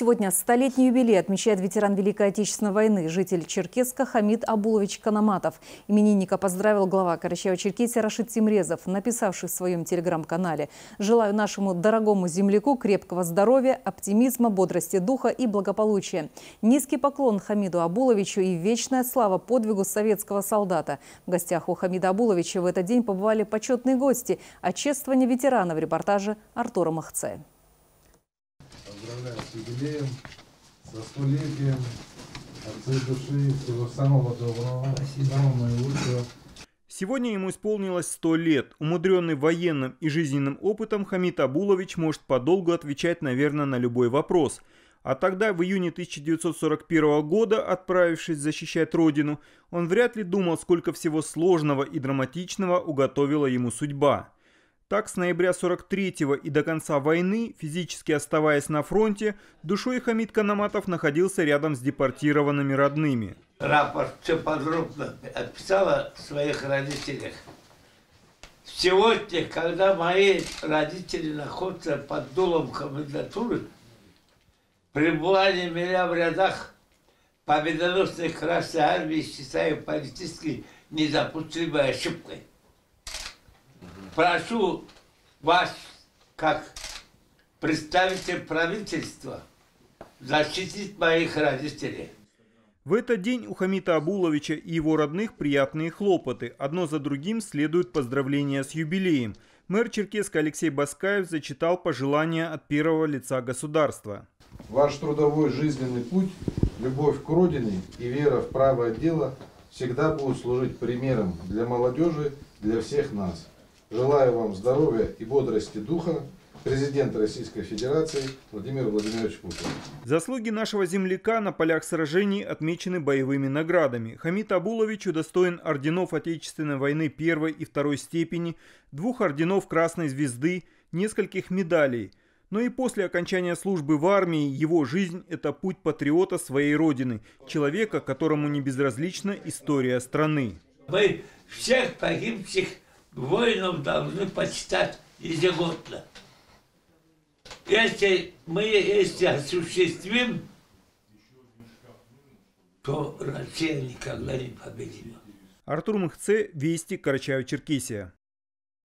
Сегодня столетний юбилей отмечает ветеран Великой Отечественной войны, житель Черкеска Хамид Абулович Канаматов. Именинника поздравил глава Карачаева-Черкесии Рашид Тимрезов, написавший в своем телеграм-канале. «Желаю нашему дорогому земляку крепкого здоровья, оптимизма, бодрости духа и благополучия. Низкий поклон Хамиду Абуловичу и вечная слава подвигу советского солдата». В гостях у Хамида Абуловича в этот день побывали почетные гости. О чествовании ветерана в репортаже Артура Махце с юбилеем, со столетием. От всей души всего самого доброго, самого наилучшего. Сегодня ему исполнилось 100 лет. Умудренный военным и жизненным опытом Хамид Абулович может подолгу отвечать, наверное, на любой вопрос. А тогда, в июне 1941 года, отправившись защищать родину, он вряд ли думал, сколько всего сложного и драматичного уготовила ему судьба. Так, с ноября 43-го и до конца войны, физически оставаясь на фронте, душой Хамид Канаматов находился рядом с депортированными родными. Рапорт все подробно описала своих родителях. Сегодня, когда мои родители находятся под дулом комендатуры, пребывание меня в рядах победоносной Красной Армии считаю политически недопустимой ошибкой прошу вас, как представитель правительства, защитить моих родителей. В этот день у Хамита Абуловича и его родных приятные хлопоты. Одно за другим следуют поздравления с юбилеем. Мэр Черкеска Алексей Баскаев зачитал пожелания от первого лица государства. Ваш трудовой жизненный путь, любовь к родине и вера в правое дело всегда будут служить примером для молодежи, для всех нас. Желаю вам здоровья и бодрости духа. Президент Российской Федерации Владимир Владимирович Путин. Заслуги нашего земляка на полях сражений отмечены боевыми наградами. Хамид Абулович удостоен орденов Отечественной войны первой и второй степени, двух орденов Красной Звезды, нескольких медалей. Но и после окончания службы в армии его жизнь – это путь патриота своей родины, человека, которому не безразлична история страны. Мы всех погибших воинов должны почитать ежегодно. Если мы если осуществим, то Россия никогда не победима. Артур Махце, Вести, Карачаев-Черкесия.